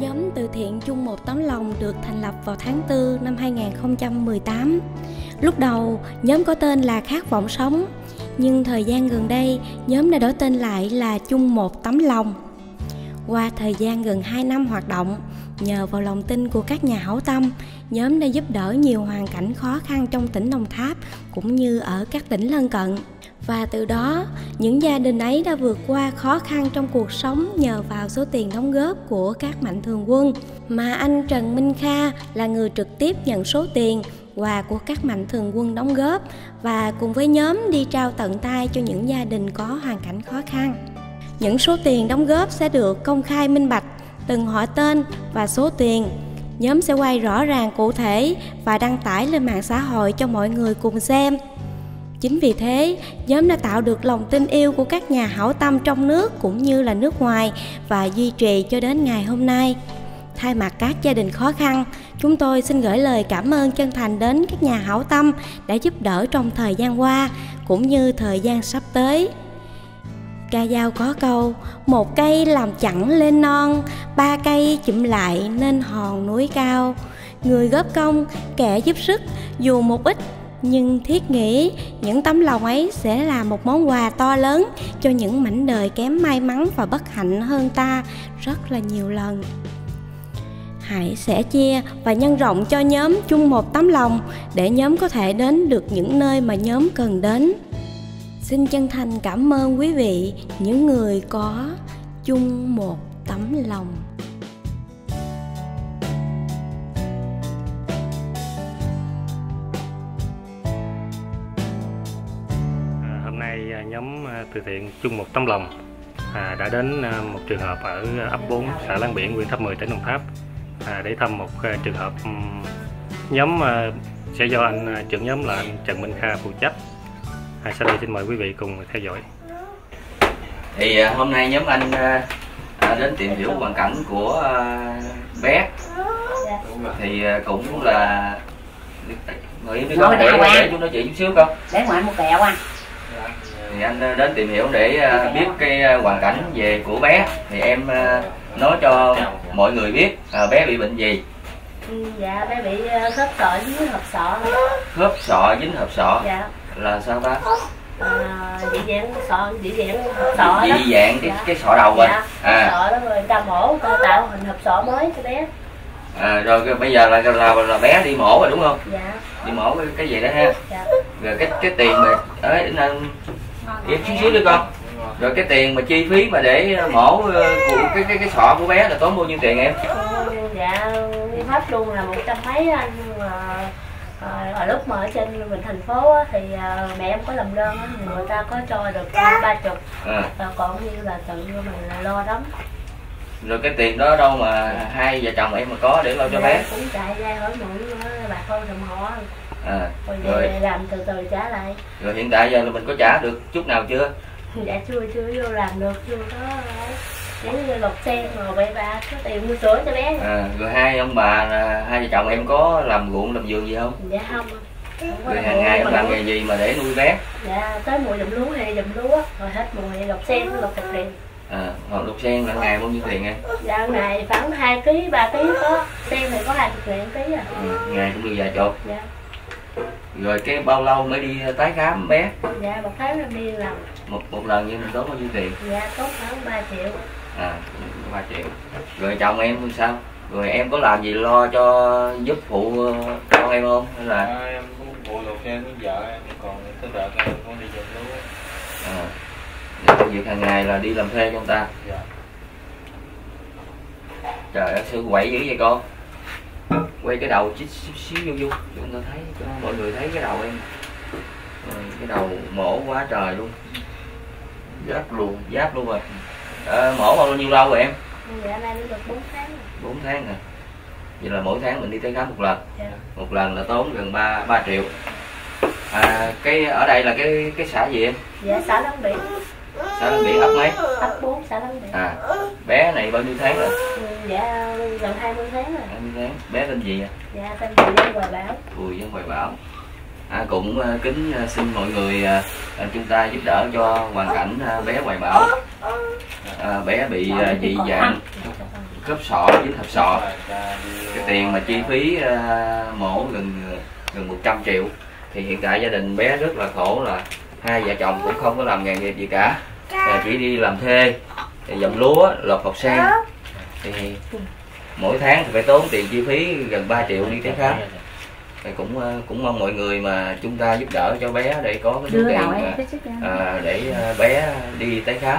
Nhóm từ thiện chung một tấm lòng được thành lập vào tháng 4 năm 2018. Lúc đầu, nhóm có tên là Khát vọng sống, nhưng thời gian gần đây, nhóm đã đổi tên lại là chung một tấm lòng. Qua thời gian gần 2 năm hoạt động, nhờ vào lòng tin của các nhà hảo tâm, nhóm đã giúp đỡ nhiều hoàn cảnh khó khăn trong tỉnh Đồng Tháp cũng như ở các tỉnh lân cận và từ đó những gia đình ấy đã vượt qua khó khăn trong cuộc sống nhờ vào số tiền đóng góp của các mạnh thường quân mà anh Trần Minh Kha là người trực tiếp nhận số tiền quà của các mạnh thường quân đóng góp và cùng với nhóm đi trao tận tay cho những gia đình có hoàn cảnh khó khăn. Những số tiền đóng góp sẽ được công khai minh bạch, từng họ tên và số tiền. Nhóm sẽ quay rõ ràng cụ thể và đăng tải lên mạng xã hội cho mọi người cùng xem. Chính vì thế, nhóm đã tạo được lòng tin yêu của các nhà hảo tâm trong nước cũng như là nước ngoài và duy trì cho đến ngày hôm nay. Thay mặt các gia đình khó khăn, chúng tôi xin gửi lời cảm ơn chân thành đến các nhà hảo tâm đã giúp đỡ trong thời gian qua cũng như thời gian sắp tới. Ca dao có câu, một cây làm chẳng lên non, ba cây chụm lại nên hòn núi cao. Người góp công, kẻ giúp sức, dù một ít nhưng thiết nghĩ những tấm lòng ấy sẽ là một món quà to lớn cho những mảnh đời kém may mắn và bất hạnh hơn ta rất là nhiều lần. Hãy sẻ chia và nhân rộng cho nhóm chung một tấm lòng để nhóm có thể đến được những nơi mà nhóm cần đến. Xin chân thành cảm ơn quý vị, những người có chung một tấm lòng. Nay à, nhóm à, từ thiện chung một tấm lòng à, đã đến à, một trường hợp ở ấp 4 xã Láng Biển, huyện Tháp 10, tỉnh Đồng Tháp à, để thăm một trường hợp nhóm sẽ do anh trưởng nhóm là anh Trần Minh Kha phụ trách. À, sau đây xin mời quý vị cùng theo dõi. Thì hôm nay nhóm anh đến tìm hiểu hoàn cảnh của bé thì cũng là người biết con để, để chú nói chuyện chút xíu không? Để ngoại một kẹo anh thì anh ờ, đến tìm hiểu để ờ, biết cái ờ, hoàn cảnh về của bé. Thì em nói cho mọi người biết bé bị bệnh gì. Ừ, dạ bé bị khớp sọ dính hộp sọ khớp sọ dính hộp sọ? Dạ. Là sao ta? À, dị dạng sọ dị dạng hộp sọ dị dạng cái dạ. cái sọ đầu rồi dạ, à. sọ đó rồi ta mổ ta tạo hình hộp sọ mới cho bé. À, rồi bây giờ là, là là bé đi mổ rồi đúng không? Dạ. Đi mổ cái, cái gì đó ha. Dạ. rồi cái cái tiền mà ấy anh em chút xíu đi con rồi cái tiền mà chi phí mà để mổ ờ, của cái cái cái sọ của bé là tốn bao nhiêu tiền em? Dạ hết luôn là một trăm mấy anh nhưng mà à, hồi lúc mà ở trên mình thành phố á, thì mẹ em có làm đơn á, người ta có cho được ba chục. À. và còn như là tự mình là lo đóng rồi cái tiền đó đâu mà hai vợ chồng em mà có để lo cho dạ, bé? cũng chạy ra hỏi mượn bà con dùm họ à, rồi, làm từ từ trả lại. Rồi hiện tại giờ là mình có trả được chút nào chưa? Dạ chưa chưa vô làm được chưa có giống như lột sen rồi vậy bà có tiền mua sữa cho bé. À, rồi hai ông bà hai vợ chồng em có làm ruộng làm vườn gì không? Dạ không rồi hàng ngày em làm nghề gì mà để nuôi bé? Dạ tới mùa dùm lúa hay dùm lúa rồi hết mùa thì lột sen lột cục liền. À hoặc lột sen là ngày bao nhiêu tiền em? Dạ ngày khoảng hai ký ba ký có sen thì có hai chục ngàn ký à. Ừ, ngày cũng được vài chục. Dạ rồi cái bao lâu mới đi tái khám bé? Dạ một tháng em đi lần. Một một lần nhưng mình tốn bao nhiêu tiền? Dạ tốn khoảng 3 triệu. À ba triệu. Rồi chồng em sao? Rồi em có làm gì lo cho giúp phụ con em không? Hay là? À, em cũng phụ đồ xe với vợ em. Còn tới đợt em cũng đi giùm luôn à công việc hàng ngày là đi làm thuê cho ông ta? Dạ. Trời ơi sư quậy dữ vậy con quay cái đầu chút xíu, xíu vô vô. Cho người thấy cho mọi người thấy cái đầu em. Rồi, cái đầu mổ quá trời luôn. Giáp luôn. Giáp luôn rồi. À, mổ bao nhiêu lâu rồi em? Dạ nay được 4 tháng. 4 tháng rồi vậy là mỗi tháng mình đi tới khám một lần. Dạ. một lần là tốn gần 3 ba triệu. À, cái ở đây là cái cái xã gì em? Dạ xã Láng Biển xã Láng Biển ấp mấy ấp 4 xã Láng Biển à bé này bao nhiêu tháng rồi? Ừ, dạ gần 20 tháng rồi. 20 tháng. Bé tên gì à dạ tên Bùi Văn Hoài Bảo. Bùi Văn Hoài Bảo. À, cũng uh, kính uh, xin mọi người uh, chúng ta giúp đỡ cho hoàn cảnh bé Hoài Bảo. À, bé bị dị dạng khớp sọ dính hộp sọ. Cái tiền mà chi phí mổ gần gần 100 triệu. Thì hiện tại gia đình bé rất là khổ là hai vợ chồng cũng không có làm nghề nghiệp gì cả. Là chỉ đi làm thuê dòng lúa lột hột sen thì mỗi tháng thì phải tốn tiền chi phí gần 3 triệu đi tới khám thì cũng ờ, cũng mong mọi người mà chúng ta giúp đỡ cho bé để có cái số tiền mà, à, để ờ, bé đi tới khám.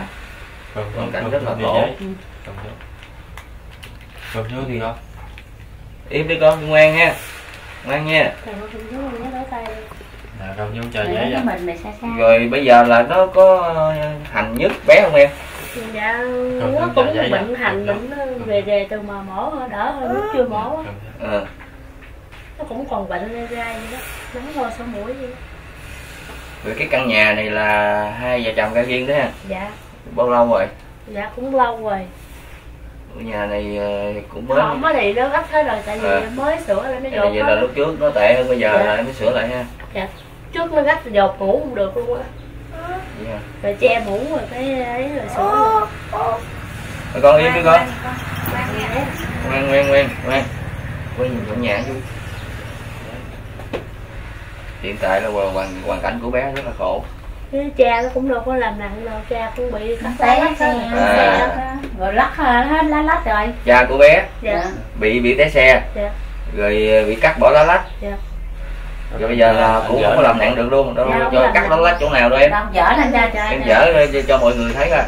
Hoàn cảnh rất là khổ. Cầm vô. Thì không? im đi con ngoan nha ngoan nha. Cầm vô chờ giấy vậy. rồi bây giờ là nó có hành nhất bé không em dạ nó cũng bệnh hành bệnh về về từ mà mổ đỡ hơn lúc chưa mổ à. nó cũng còn bệnh lên gai vậy đó nắng ho sổ mũi vậy đó. rồi cái căn nhà này là hai vợ chồng ra riêng đó ha dạ. Bao lâu rồi? Dạ cũng lâu rồi. Ở nhà này ờ, cũng mới. Không á thì nó gấp hết rồi tại vì À. mới sửa lên nó Vậy dột là hết lúc trước nó tệ hơn bây giờ Dạ. là em mới sửa lại ha. Dạ trước nó gấp dột ngủ không được luôn á Ha. rồi che mũ rồi cái ấy rồi sửa. Rồi con im đi con. ngoan ngoan ngoan ngoan ngoan nhìn dọn nhà chú hiện tại là hoàn hoàn, hoàn cảnh của bé rất là khổ. Cái cha nó cũng đâu có làm nặng đâu cha cũng bị cắt té xe. À. rồi lắc hết lá lách rồi. Cha của bé dạ. bị bị té xe. Dạ. Rồi ờ, bị cắt bỏ lá lách. Dạ rồi bây giờ là cũng không có làm nặng được luôn đâu Dạ, không cho cắt lá lách chỗ nào đâu em. Đâu, dở lên ra cho em dở cho, mọi người thấy coi.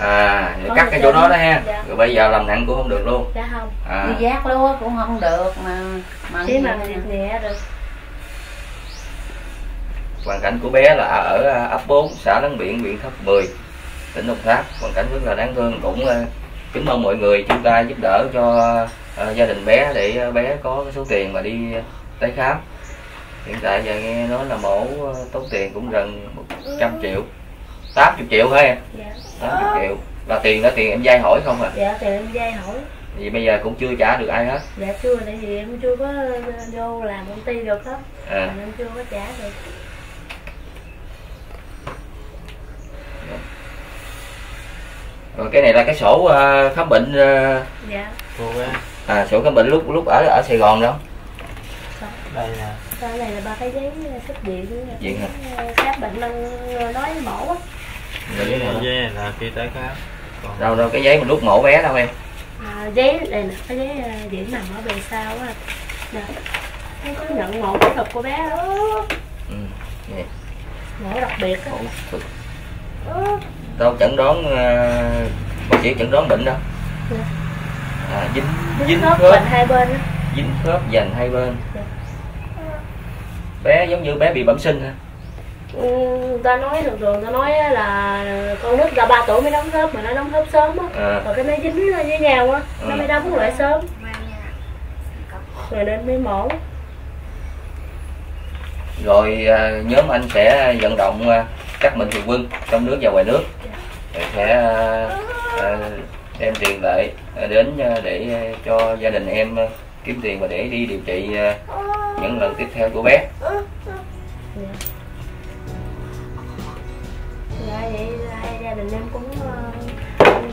À rồi Có cắt cái chỗ đó đó em? ha. Dạ. rồi bây giờ làm nặng cũng không được luôn. Dạ không. À. Đi giác lúa cũng không được mà mà chỉ mà nhẹ được. Hoàn cảnh của bé là ở à, ấp 4 xã Láng Biển huyện Tháp 10 tỉnh Đồng Tháp. Hoàn cảnh rất là đáng thương cũng ờ, kính mong mọi người chúng ta giúp đỡ cho ờ, gia đình bé để bé có số tiền mà đi tái khám hiện tại giờ nghe nói là mổ ờ, tốn tiền cũng gần 100 triệu. 80 triệu thôi em. Dạ. 80 triệu. Là tiền đó tiền em vay hỏi không à? Dạ thì em dây hỏi. Vì bây giờ cũng chưa trả được ai hết. Dạ chưa tại vì em chưa có vô làm công ty được đó à, em chưa có trả được. Rồi cái này là cái sổ ờ, khám bệnh ờ, dạ. À sổ khám bệnh lúc lúc ở ở Sài Gòn đó. Đây nè cái này là ba cái giấy xuất viện hả? các bệnh nhân nói mổ á cái này. Giấy này là khi tới khám Còn đâu đâu cái giấy mà lúc mổ bé đâu em à, giấy này nè cái giấy à, điểm nằm ở bề sau á nè nó có nhận mổ kỹ thuật của bé đó ừ. vậy. mổ đặc biệt á cực. đâu chẩn đoán uh, bác sĩ chẩn đoán bệnh đâu Dạ. à, dính dính dính khớp khớp bệnh hai bên á dính khớp dành hai bên. Bé giống như bé bị bẩm sinh hả? Ừ, ta nói thường thường ta nói là con nít là 3 tuổi mới đóng khớp mà nó đóng khớp sớm á. À, rồi cái nó dính với nhau á nó Ừ. mới đóng lại sớm. Rồi nên mới mổ rồi à, nhóm anh sẽ vận động à, các mạnh thường quân trong nước và ngoài nước. Rồi sẽ à, đem tiền lại đến để cho gia đình em kiếm tiền và để đi điều trị những lần tiếp theo của bé. Dạ vậy gia đình em cũng ờ,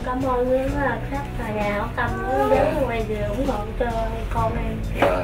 cảm ơn ờ, các nhà hảo tâm đến quay về ủng hộ cho con em. Rồi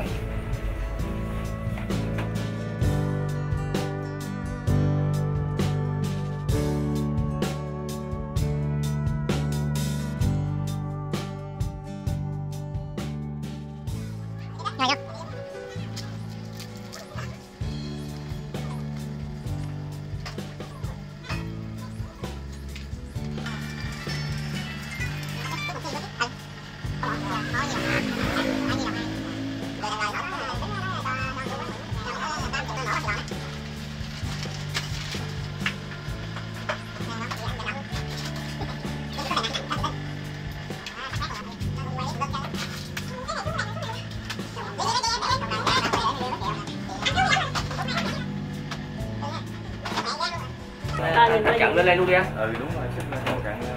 lên đây luôn đi anh. Ừ đúng rồi, xích lên cầu cạn lên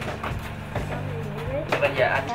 bây giờ anh